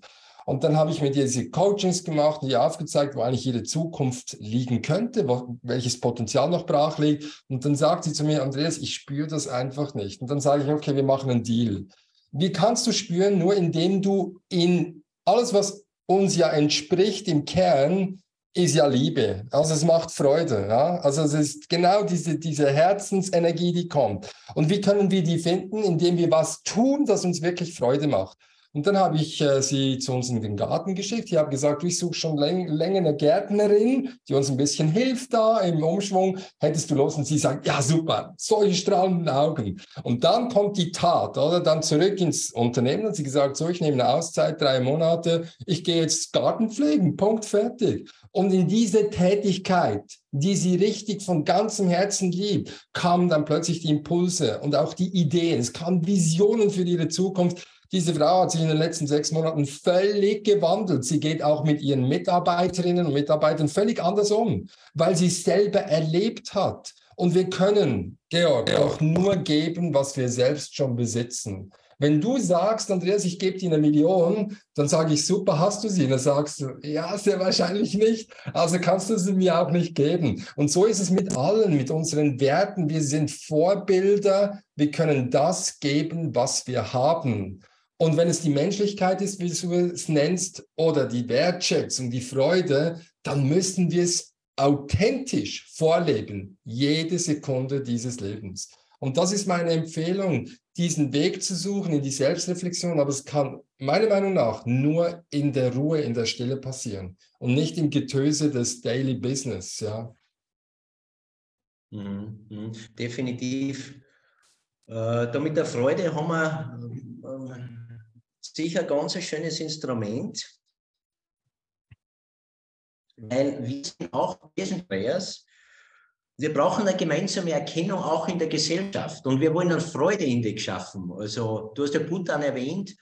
Und dann habe ich mir diese Coachings gemacht und ihr aufgezeigt, wo eigentlich ihre Zukunft liegen könnte, wo, welches Potenzial noch brach liegt. Und dann sagt sie zu mir, Andreas, ich spüre das einfach nicht. Und dann sage ich, okay, wir machen einen Deal. Wie kannst du spüren? Nur indem du in alles, was uns ja entspricht im Kern, ist ja Liebe. Also es macht Freude. Ja? Also es ist genau diese, diese Herzensenergie, die kommt. Und wie können wir die finden? Indem wir was tun, das uns wirklich Freude macht. Und dann habe ich äh, sie zu uns in den Garten geschickt. Ich habe gesagt, ich suche schon läng länger eine Gärtnerin, die uns ein bisschen hilft da im Umschwung. Hättest du los? Und sie sagt, ja, super, solche strahlenden Augen. Und dann kommt die Tat, oder? Dann zurück ins Unternehmen und sie gesagt, so, ich nehme eine Auszeit, drei Monate, ich gehe jetzt Garten pflegen, Punkt, fertig. Und in diese Tätigkeit, die sie richtig von ganzem Herzen liebt, kamen dann plötzlich die Impulse und auch die Ideen. Es kamen Visionen für ihre Zukunft diese Frau hat sich in den letzten sechs Monaten völlig gewandelt. Sie geht auch mit ihren Mitarbeiterinnen und Mitarbeitern völlig anders um, weil sie es selber erlebt hat. Und wir können, Georg, auch nur geben, was wir selbst schon besitzen. Wenn du sagst, Andreas, ich gebe dir eine Million, dann sage ich, super, hast du sie? Dann sagst du, ja, sehr wahrscheinlich nicht. Also kannst du sie mir auch nicht geben. Und so ist es mit allen, mit unseren Werten. Wir sind Vorbilder. Wir können das geben, was wir haben. Und wenn es die Menschlichkeit ist, wie du es nennst, oder die Wertschätzung, die Freude, dann müssen wir es authentisch vorleben, jede Sekunde dieses Lebens. Und das ist meine Empfehlung, diesen Weg zu suchen in die Selbstreflexion, aber es kann meiner Meinung nach nur in der Ruhe, in der Stille passieren und nicht im Getöse des Daily Business, ja. Mhm, mhm. definitiv. Äh, da mit der Freude haben wir sicher ein ganz schönes Instrument, weil wir sind auch, Players, wir brauchen eine gemeinsame Erkennung auch in der Gesellschaft und wir wollen einen Freudeindex schaffen. Also du hast ja Bhutan erwähnt,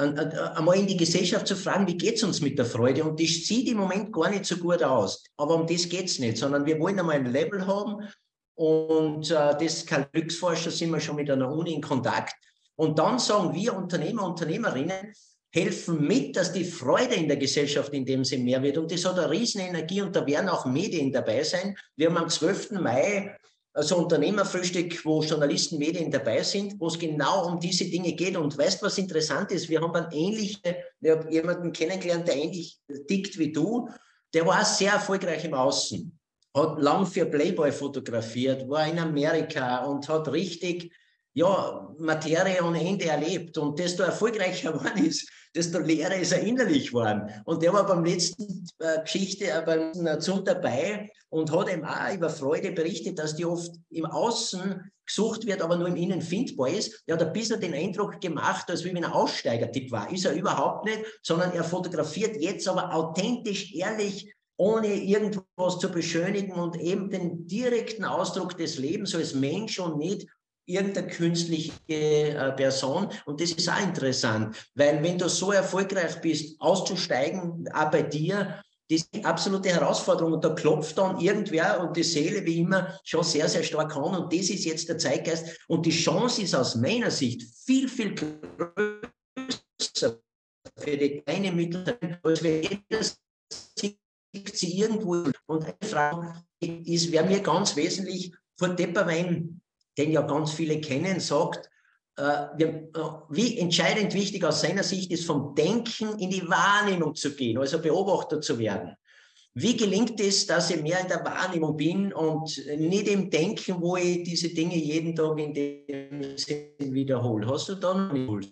einmal in die Gesellschaft zu fragen, wie geht es uns mit der Freude? Und das sieht im Moment gar nicht so gut aus. Aber um das geht es nicht, sondern wir wollen einmal ein Level haben. Und äh, das kann Glücksforscher sind wir schon mit einer Uni in Kontakt. Und dann sagen wir Unternehmer, Unternehmerinnen, helfen mit, dass die Freude in der Gesellschaft in dem Sinn mehr wird. Und das hat eine riesen Energie und da werden auch Medien dabei sein. Wir haben am 12. Mai also Unternehmerfrühstück, wo Journalisten, Medien dabei sind, wo es genau um diese Dinge geht. Und weißt was interessant ist? Wir haben einen ähnlichen, ich habe jemanden kennengelernt, der ähnlich tickt wie du. Der war sehr erfolgreich im Außen, hat lang für Playboy fotografiert, war in Amerika und hat richtig ja, Materie ohne Ende erlebt. Und desto erfolgreicher geworden ist, desto leerer ist er innerlich geworden. Und der war beim letzten äh, Geschichte, äh, beim Zoom dabei und hat ihm auch über Freude berichtet, dass die oft im Außen gesucht wird, aber nur im Innen findbar ist. Der hat ein bisschen den Eindruck gemacht, als wenn er Aussteigertipp war. Ist er überhaupt nicht, sondern er fotografiert jetzt aber authentisch, ehrlich, ohne irgendwas zu beschönigen und eben den direkten Ausdruck des Lebens als Mensch und nicht irgendeine künstliche äh, Person. Und das ist auch interessant, weil wenn du so erfolgreich bist, auszusteigen, auch bei dir, das ist eine absolute Herausforderung. Und da klopft dann irgendwer und die Seele, wie immer, schon sehr, sehr stark an. Und das ist jetzt der Zeitgeist. Und die Chance ist aus meiner Sicht viel, viel größer für die kleine Mittel, als wir jedes sie irgendwo. Und eine Frage ist, wäre mir ganz wesentlich, vor Depperwein den ja ganz viele kennen, sagt, äh, äh, wie entscheidend wichtig aus seiner Sicht ist, vom Denken in die Wahrnehmung zu gehen, also Beobachter zu werden. Wie gelingt es, dass ich mehr in der Wahrnehmung bin und nicht im Denken, wo ich diese Dinge jeden Tag in dem Sinn wiederhole? Hast du da noch einen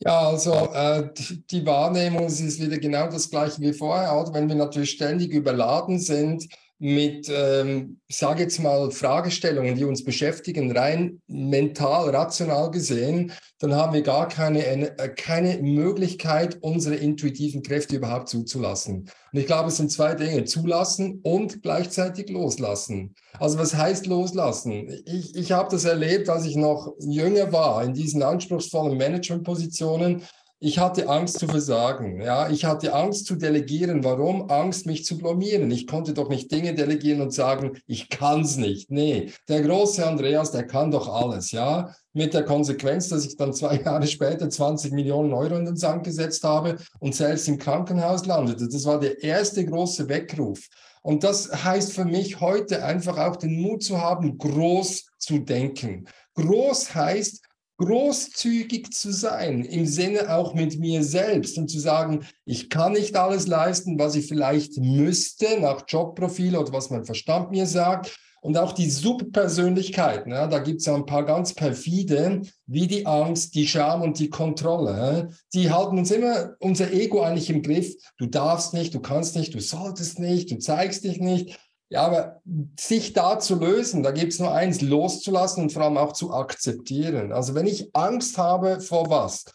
Ja, also äh, die Wahrnehmung ist wieder genau das gleiche wie vorher. Auch wenn wir natürlich ständig überladen sind, mit, ähm, sage jetzt mal, Fragestellungen, die uns beschäftigen, rein mental, rational gesehen, dann haben wir gar keine, äh, keine Möglichkeit, unsere intuitiven Kräfte überhaupt zuzulassen. Und ich glaube, es sind zwei Dinge, zulassen und gleichzeitig loslassen. Also was heißt loslassen? Ich, ich habe das erlebt, als ich noch jünger war, in diesen anspruchsvollen Managementpositionen, ich hatte Angst zu versagen. Ja, ich hatte Angst zu delegieren. Warum? Angst, mich zu blamieren. Ich konnte doch nicht Dinge delegieren und sagen, ich kann es nicht. Nee, der große Andreas, der kann doch alles. Ja, mit der Konsequenz, dass ich dann zwei Jahre später 20 Millionen Euro in den Sand gesetzt habe und selbst im Krankenhaus landete. Das war der erste große Weckruf. Und das heißt für mich heute einfach auch den Mut zu haben, groß zu denken. Groß heißt, großzügig zu sein, im Sinne auch mit mir selbst und zu sagen, ich kann nicht alles leisten, was ich vielleicht müsste nach Jobprofil oder was mein Verstand mir sagt. Und auch die Subpersönlichkeiten, ja, da gibt es ja ein paar ganz perfide, wie die Angst, die Scham und die Kontrolle. Die halten uns immer unser Ego eigentlich im Griff. Du darfst nicht, du kannst nicht, du solltest nicht, du zeigst dich nicht. Ja, aber sich da zu lösen, da gibt es nur eins, loszulassen und vor allem auch zu akzeptieren. Also wenn ich Angst habe vor was,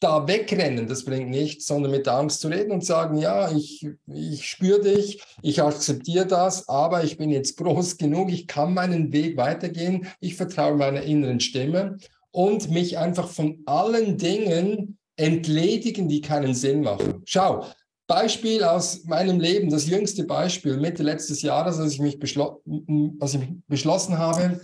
da wegrennen, das bringt nichts, sondern mit der Angst zu reden und sagen, ja, ich, ich spüre dich, ich akzeptiere das, aber ich bin jetzt groß genug, ich kann meinen Weg weitergehen, ich vertraue meiner inneren Stimme und mich einfach von allen Dingen entledigen, die keinen Sinn machen. Schau, Beispiel aus meinem Leben, das jüngste Beispiel, Mitte letztes Jahres, als ich mich, beschlo als ich beschlossen habe,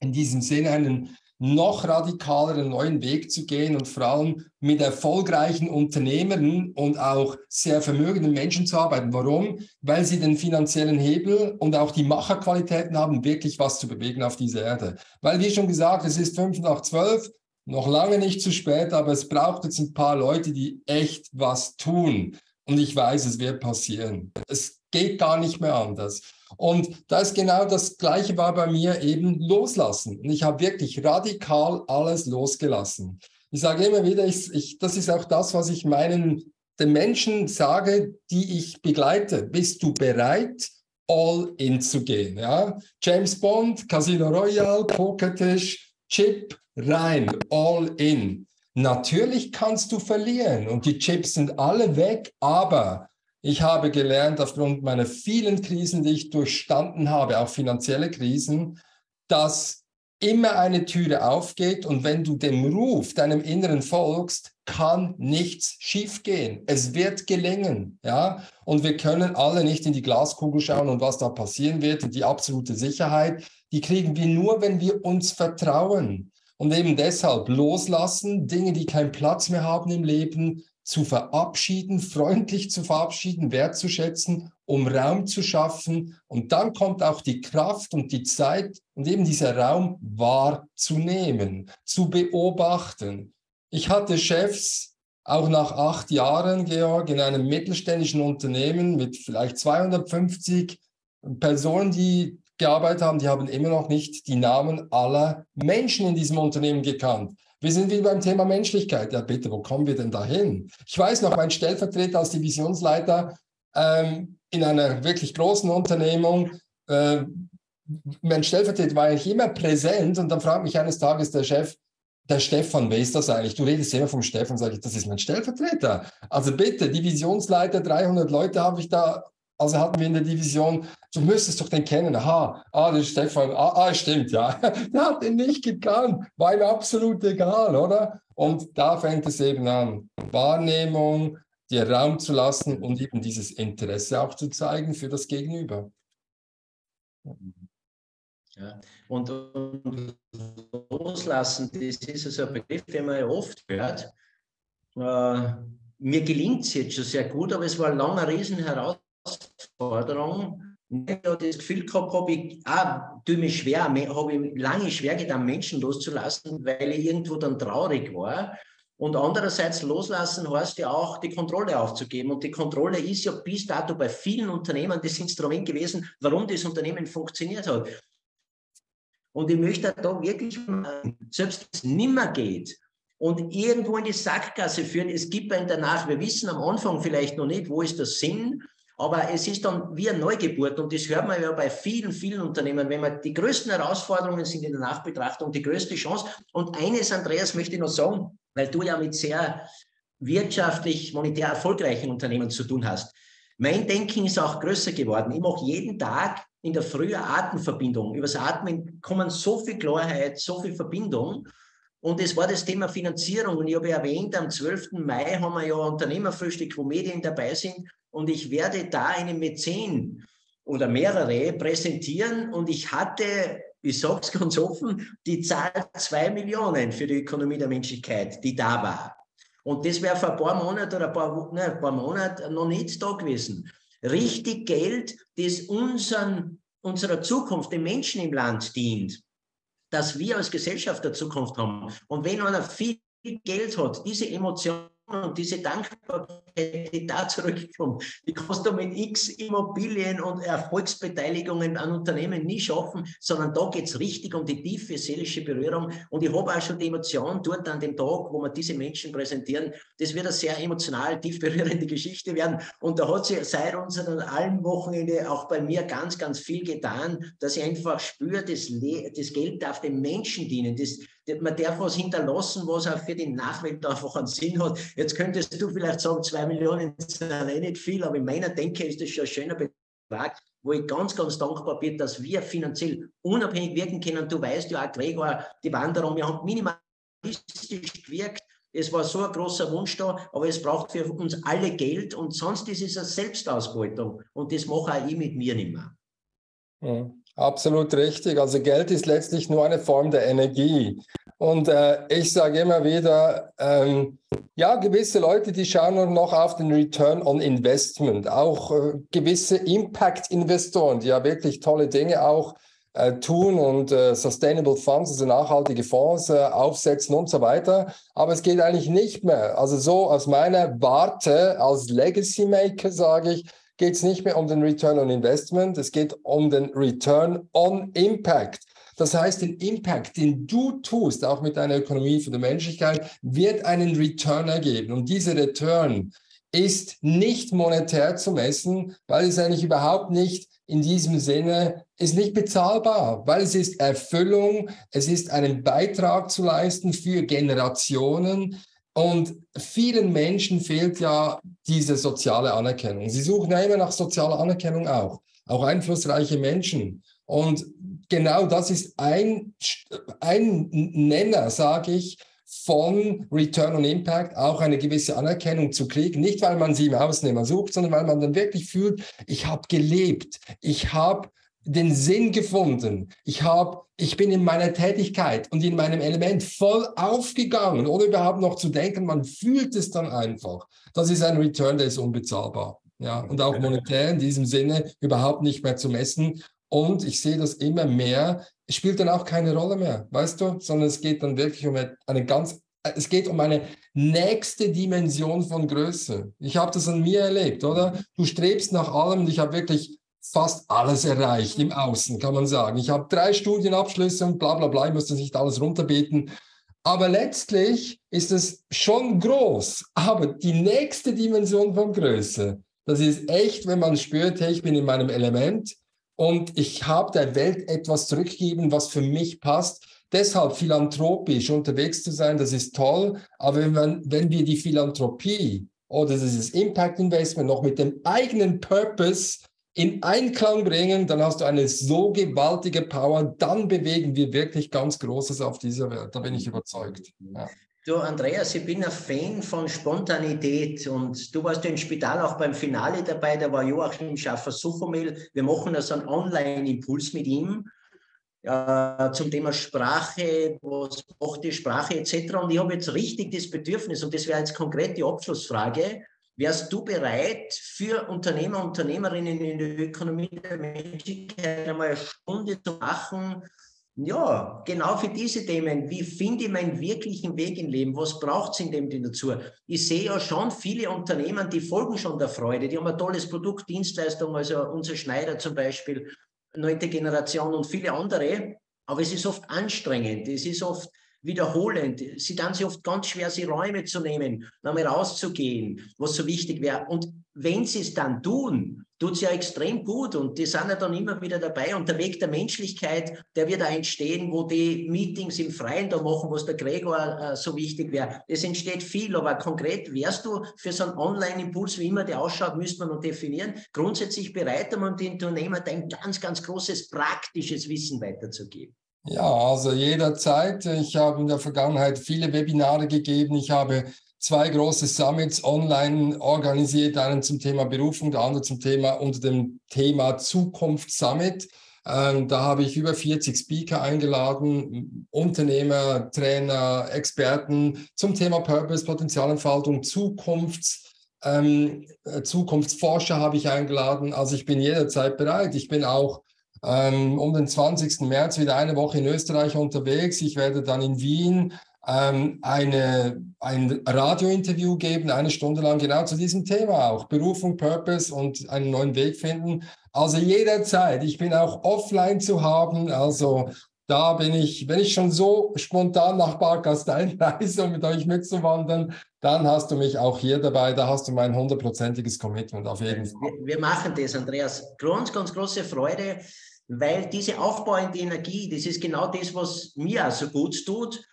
in diesem Sinne einen noch radikaleren neuen Weg zu gehen und vor allem mit erfolgreichen Unternehmern und auch sehr vermögenden Menschen zu arbeiten. Warum? Weil sie den finanziellen Hebel und auch die Macherqualitäten haben, wirklich was zu bewegen auf dieser Erde. Weil, wie schon gesagt, es ist fünf nach zwölf, noch lange nicht zu spät, aber es braucht jetzt ein paar Leute, die echt was tun. Und ich weiß, es wird passieren. Es geht gar nicht mehr anders. Und da ist genau das Gleiche war bei mir eben loslassen. Und ich habe wirklich radikal alles losgelassen. Ich sage immer wieder, ich, ich, das ist auch das, was ich meinen den Menschen sage, die ich begleite. Bist du bereit, all in zu gehen? Ja? James Bond, Casino Royale, Pokertisch, Chip, rein, all in. Natürlich kannst du verlieren und die Chips sind alle weg, aber ich habe gelernt, aufgrund meiner vielen Krisen, die ich durchstanden habe, auch finanzielle Krisen, dass immer eine Türe aufgeht und wenn du dem Ruf, deinem Inneren folgst, kann nichts schiefgehen. Es wird gelingen, ja. Und wir können alle nicht in die Glaskugel schauen und was da passieren wird. Die absolute Sicherheit, die kriegen wir nur, wenn wir uns vertrauen. Und eben deshalb loslassen, Dinge, die keinen Platz mehr haben im Leben, zu verabschieden, freundlich zu verabschieden, wertzuschätzen, um Raum zu schaffen. Und dann kommt auch die Kraft und die Zeit und eben dieser Raum wahrzunehmen, zu beobachten. Ich hatte Chefs, auch nach acht Jahren, Georg, in einem mittelständischen Unternehmen mit vielleicht 250 Personen, die gearbeitet haben, die haben immer noch nicht die Namen aller Menschen in diesem Unternehmen gekannt. Wir sind wie beim Thema Menschlichkeit. Ja, bitte, wo kommen wir denn dahin? Ich weiß noch, mein Stellvertreter als Divisionsleiter ähm, in einer wirklich großen Unternehmung, äh, mein Stellvertreter war eigentlich immer präsent und dann fragt mich eines Tages der Chef, der Stefan, wer ist das eigentlich? Du redest immer vom Stefan, sage ich, das ist mein Stellvertreter. Also bitte, Divisionsleiter, 300 Leute habe ich da also hatten wir in der Division, du müsstest doch den kennen. Aha, ah, der Stefan, ah, ah, stimmt, ja. Der hat ihn nicht gekannt. War ihm absolut egal, oder? Und da fängt es eben an. Wahrnehmung, dir Raum zu lassen und eben dieses Interesse auch zu zeigen für das Gegenüber. Ja, und, und loslassen, das ist also ein Begriff, den man ja oft hört. Äh, mir gelingt es jetzt schon sehr gut, aber es war eine lange Riesenherausforderung Herausforderung. Ich habe das Gefühl gehabt, habe ich auch, tue mich schwer, habe ich lange schwer getan, Menschen loszulassen, weil ich irgendwo dann traurig war. Und andererseits loslassen heißt ja auch, die Kontrolle aufzugeben. Und die Kontrolle ist ja bis dato bei vielen Unternehmen das Instrument gewesen, warum das Unternehmen funktioniert hat. Und ich möchte da wirklich, selbst wenn es nimmer geht, und irgendwo in die Sackgasse führen. Es gibt einen danach, wir wissen am Anfang vielleicht noch nicht, wo ist der Sinn, aber es ist dann wie eine Neugeburt und das hört man ja bei vielen, vielen Unternehmen, wenn man die größten Herausforderungen sind in der Nachbetrachtung, die größte Chance. Und eines, Andreas, möchte ich noch sagen, weil du ja mit sehr wirtschaftlich, monetär erfolgreichen Unternehmen zu tun hast. Mein Denken ist auch größer geworden. Ich mache jeden Tag in der Früh Atemverbindung. Übers Atmen kommen so viel Klarheit, so viel Verbindung. Und es war das Thema Finanzierung. Und ich habe erwähnt, am 12. Mai haben wir ja Unternehmerfrühstück, wo Medien dabei sind und ich werde da einen Mäzen oder mehrere präsentieren und ich hatte, ich sage es ganz offen, die Zahl zwei Millionen für die Ökonomie der Menschlichkeit, die da war. Und das wäre vor ein paar Monaten oder ein paar, ne, ein paar Monaten noch nicht da gewesen. Richtig Geld, das unseren, unserer Zukunft, den Menschen im Land dient, dass wir als Gesellschaft der Zukunft haben. Und wenn einer viel Geld hat, diese Emotion und diese Dankbarkeit, die da zurückkommt, die kannst du mit x Immobilien und Erfolgsbeteiligungen an Unternehmen nie schaffen, sondern da geht es richtig um die tiefe seelische Berührung. Und ich habe auch schon die Emotion dort an dem Tag, wo wir diese Menschen präsentieren. Das wird eine sehr emotional, tief berührende Geschichte werden. Und da hat sich seit unseren allen Wochenende auch bei mir ganz, ganz viel getan, dass ich einfach spüre, das, das Geld darf dem Menschen dienen. Das, man darf was hinterlassen, was auch für die Nachwelt einfach einen Sinn hat. Jetzt könntest du vielleicht sagen, zwei Millionen sind eh nicht viel, aber in meiner Denke ist das schon ein schöner Betrag, wo ich ganz, ganz dankbar bin, dass wir finanziell unabhängig wirken können. Du weißt ja auch, Gregor, die Wanderung, wir haben minimalistisch gewirkt. Es war so ein großer Wunsch da, aber es braucht für uns alle Geld und sonst ist es eine Selbstausbeutung. Und das mache auch ich mit mir nicht mehr. Ja. Absolut richtig. Also Geld ist letztlich nur eine Form der Energie. Und äh, ich sage immer wieder, ähm, ja, gewisse Leute, die schauen noch auf den Return on Investment. Auch äh, gewisse Impact-Investoren, die ja wirklich tolle Dinge auch äh, tun und äh, Sustainable Funds, also nachhaltige Fonds äh, aufsetzen und so weiter. Aber es geht eigentlich nicht mehr. Also so aus meiner Warte als Legacy Maker sage ich, geht es nicht mehr um den Return on Investment, es geht um den Return on Impact. Das heißt, den Impact, den du tust, auch mit deiner Ökonomie für die Menschlichkeit, wird einen Return ergeben. Und dieser Return ist nicht monetär zu messen, weil es eigentlich überhaupt nicht in diesem Sinne ist nicht bezahlbar, weil es ist Erfüllung, es ist einen Beitrag zu leisten für Generationen. Und vielen Menschen fehlt ja diese soziale Anerkennung. Sie suchen ja immer nach sozialer Anerkennung auch, auch einflussreiche Menschen. Und genau das ist ein, ein Nenner, sage ich, von Return on Impact auch eine gewisse Anerkennung zu kriegen. Nicht, weil man sie im Außen sucht, sondern weil man dann wirklich fühlt, ich habe gelebt, ich habe den Sinn gefunden. Ich habe, ich bin in meiner Tätigkeit und in meinem Element voll aufgegangen, ohne überhaupt noch zu denken. Man fühlt es dann einfach. Das ist ein Return, der ist unbezahlbar. Ja, und auch monetär in diesem Sinne überhaupt nicht mehr zu messen. Und ich sehe das immer mehr, es spielt dann auch keine Rolle mehr, weißt du, sondern es geht dann wirklich um eine ganz, es geht um eine nächste Dimension von Größe. Ich habe das an mir erlebt, oder? Du strebst nach allem und ich habe wirklich fast alles erreicht im Außen, kann man sagen. Ich habe drei Studienabschlüsse und bla bla bla, ich muss das nicht alles runterbeten. Aber letztlich ist es schon groß. Aber die nächste Dimension von Größe, das ist echt, wenn man spürt, hey, ich bin in meinem Element, und ich habe der Welt etwas zurückgegeben, was für mich passt. Deshalb philanthropisch unterwegs zu sein, das ist toll. Aber wenn, man, wenn wir die Philanthropie oder dieses Impact Investment noch mit dem eigenen Purpose in Einklang bringen, dann hast du eine so gewaltige Power. Dann bewegen wir wirklich ganz Großes auf dieser Welt. Da bin ich überzeugt. Ja. Du, Andreas, ich bin ein Fan von Spontanität und du warst ja im Spital auch beim Finale dabei, da war Joachim Schaffer Suchomel. Wir machen also einen Online-Impuls mit ihm äh, zum Thema Sprache, was macht die Sprache etc. Und ich habe jetzt richtig das Bedürfnis, und das wäre jetzt konkret die Abschlussfrage, wärst du bereit, für Unternehmer, Unternehmerinnen in der Ökonomie der Menschlichkeit einmal eine Stunde zu machen, ja, genau für diese Themen. Wie finde ich meinen wirklichen Weg im Leben? Was braucht es in dem dazu? Ich sehe ja schon viele Unternehmen, die folgen schon der Freude. Die haben ein tolles Produkt, Dienstleistung, also unser Schneider zum Beispiel, neunte Generation und viele andere. Aber es ist oft anstrengend. Es ist oft wiederholend. Sie dann sich oft ganz schwer, sie Räume zu nehmen, nochmal rauszugehen, was so wichtig wäre. Und wenn sie es dann tun, tut es ja extrem gut und die sind ja dann immer wieder dabei. Und der Weg der Menschlichkeit, der wird da entstehen, wo die Meetings im Freien da machen, was der Gregor äh, so wichtig wäre. Es entsteht viel, aber konkret wärst du für so einen Online-Impuls, wie immer der ausschaut, müsste man noch definieren, grundsätzlich bereit, um den Unternehmer dein ganz, ganz großes praktisches Wissen weiterzugeben. Ja, also jederzeit. Ich habe in der Vergangenheit viele Webinare gegeben. Ich habe zwei große Summits online organisiert, einen zum Thema Berufung, der andere zum Thema unter dem Thema Zukunft Summit. Ähm, da habe ich über 40 Speaker eingeladen, Unternehmer, Trainer, Experten zum Thema Purpose, Potenzialentfaltung, Zukunfts, ähm, äh, Zukunftsforscher habe ich eingeladen. Also ich bin jederzeit bereit. Ich bin auch ähm, um den 20. März wieder eine Woche in Österreich unterwegs. Ich werde dann in Wien ähm, eine, ein Radiointerview geben, eine Stunde lang genau zu diesem Thema auch. Berufung, Purpose und einen neuen Weg finden. Also jederzeit. Ich bin auch offline zu haben. Also da bin ich, wenn ich schon so spontan nach Barkastein reise, um mit euch mitzuwandern, dann hast du mich auch hier dabei. Da hast du mein hundertprozentiges Commitment auf jeden Fall. Wir, wir machen das, Andreas. Ganz, ganz große Freude weil diese aufbauende Energie, das ist genau das, was mir auch so gut tut.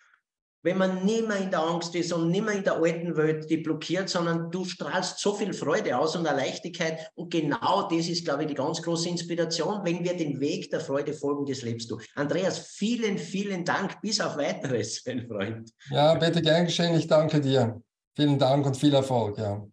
Wenn man nicht mehr in der Angst ist und nicht mehr in der alten Welt, die blockiert, sondern du strahlst so viel Freude aus und eine Leichtigkeit. Und genau das ist, glaube ich, die ganz große Inspiration. Wenn wir den Weg der Freude folgen, das lebst du. Andreas, vielen, vielen Dank. Bis auf weiteres, mein Freund. Ja, bitte gern geschehen. Ich danke dir. Vielen Dank und viel Erfolg. Ja.